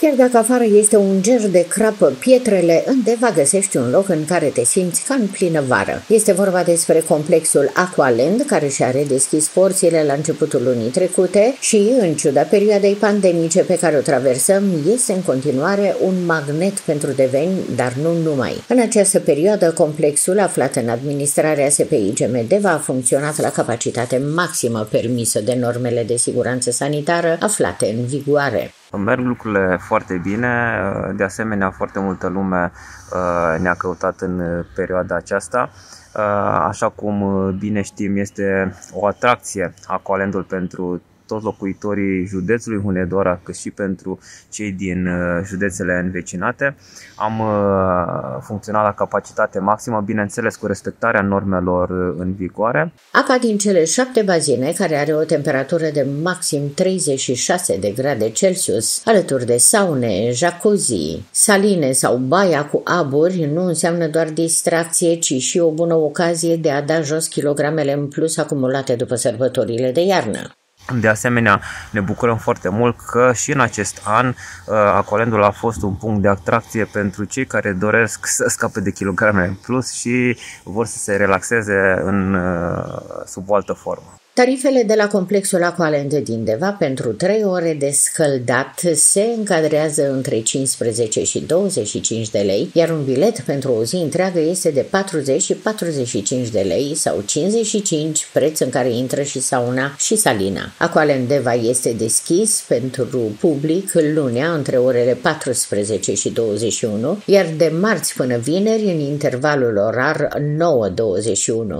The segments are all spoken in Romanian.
Chiar dacă afară este un ger de crapă pietrele, în Deva găsești un loc în care te simți ca în plină vară. Este vorba despre complexul Aqualand, care și-a redeschis porțile la începutul lunii trecute și, în ciuda perioadei pandemice pe care o traversăm, este în continuare un magnet pentru deveni, dar nu numai. În această perioadă, complexul aflat în administrarea SPI Deva a funcționat la capacitate maximă permisă de normele de siguranță sanitară aflate în vigoare. Merg lucrurile foarte bine, de asemenea foarte multă lume uh, ne-a căutat în perioada aceasta. Uh, așa cum bine știm, este o atracție Aqualendul pentru toți locuitorii județului Hunedoara, cât și pentru cei din uh, județele învecinate. Am uh, funcționat la capacitate maximă, bineînțeles cu respectarea normelor uh, în vigoare. Apa din cele șapte bazine, care are o temperatură de maxim 36 de grade Celsius, alături de saune, jacuzzi, saline sau baia cu aburi, nu înseamnă doar distracție, ci și o bună ocazie de a da jos kilogramele în plus acumulate după sărbătorile de iarnă. De asemenea, ne bucurăm foarte mult că și în acest an uh, Acolendul a fost un punct de atracție pentru cei care doresc să scape de kilograme în plus și vor să se relaxeze în, uh, sub o altă formă. Tarifele de la complexul Aqualand din Deva pentru 3 ore de scăldat se încadrează între 15 și 25 de lei, iar un bilet pentru o zi întreagă este de 40 și 45 de lei sau 55, preț în care intră și sauna și salina. Aqualand Deva este deschis pentru public lunea între orele 14 și 21, iar de marți până vineri în intervalul orar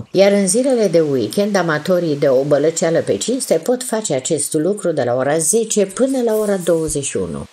9-21, iar în zilele de weekend amatorii de o bălăceală pe cinste pot face acest lucru de la ora 10 până la ora 21.